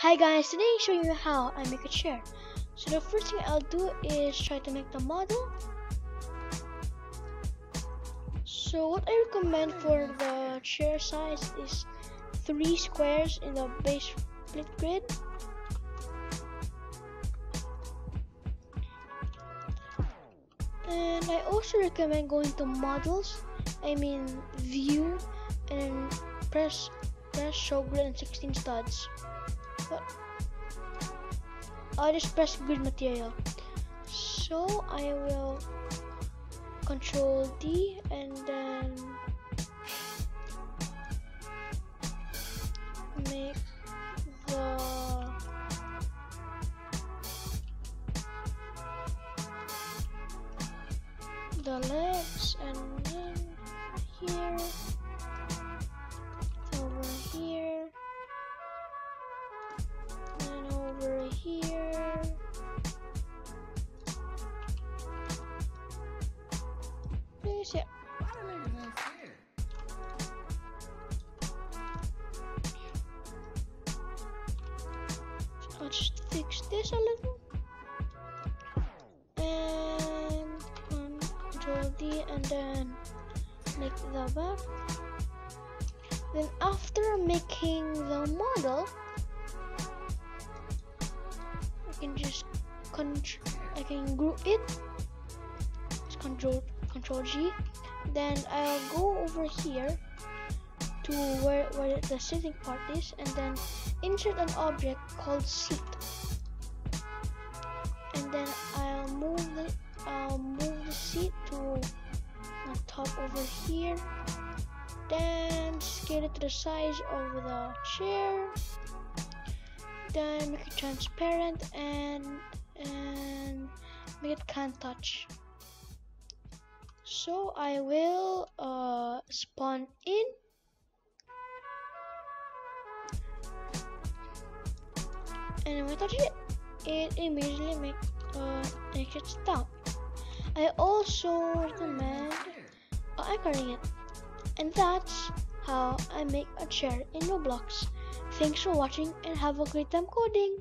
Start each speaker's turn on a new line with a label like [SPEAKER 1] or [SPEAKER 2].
[SPEAKER 1] Hi guys, today I'm showing you how I make a chair. So the first thing I'll do is try to make the model. So what I recommend for the chair size is three squares in the base split grid. And I also recommend going to models, I mean view and press press show grid and 16 studs. But I'll just press grid material. So I will control D and then make the the legs and then here Please, yeah. I'll just fix this a little. And control D and then make the back then after making the model I can just control I can group it control control G then I'll go over here to where, where the sitting part is and then insert an object called seat. And then I'll move the I'll move the seat to the top over here then scale it to the size of the chair then make it transparent and and make it can't touch so I will uh, spawn in and when I touch it it immediately make uh, makes it stop I also recommend uh, anchoring it and that's how I make a chair in Roblox. Thanks for watching and have a great time coding!